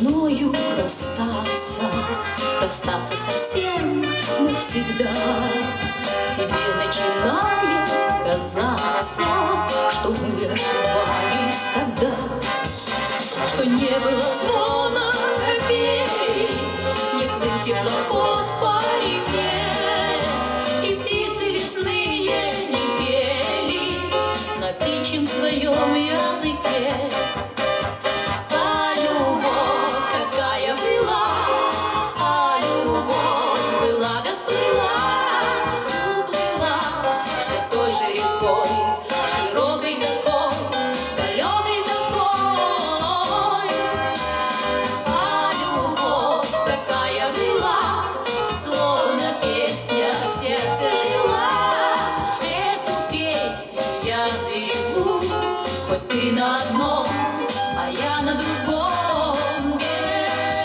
мною расстаться, расстаться совсем навсегда. Тебе начинает казаться, что мы ошибались тогда, что не было звона копей, не плыл теплоход по реке, и птицы лесные не пели на птичьем своем языке. Зареву, хоть ты на одном, а я на другом берегу.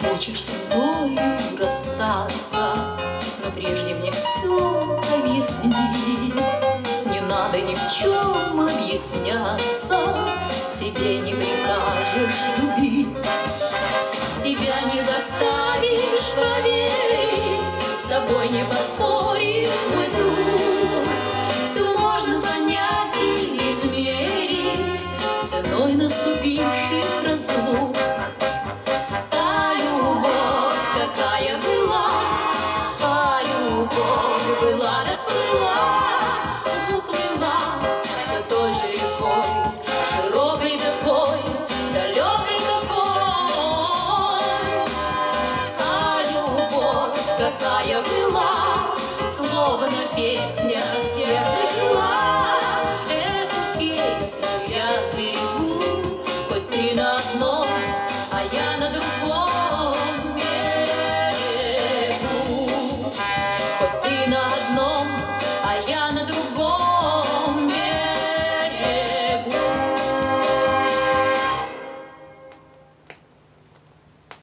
Хочешь со мною расстаться, но прежде мне все объясни. Надо ни в чем себе не прикажешь любить. Себя не заставишь поверить, с собой не поспоришь, мой друг. Все можно понять и измерить ценой наступивших А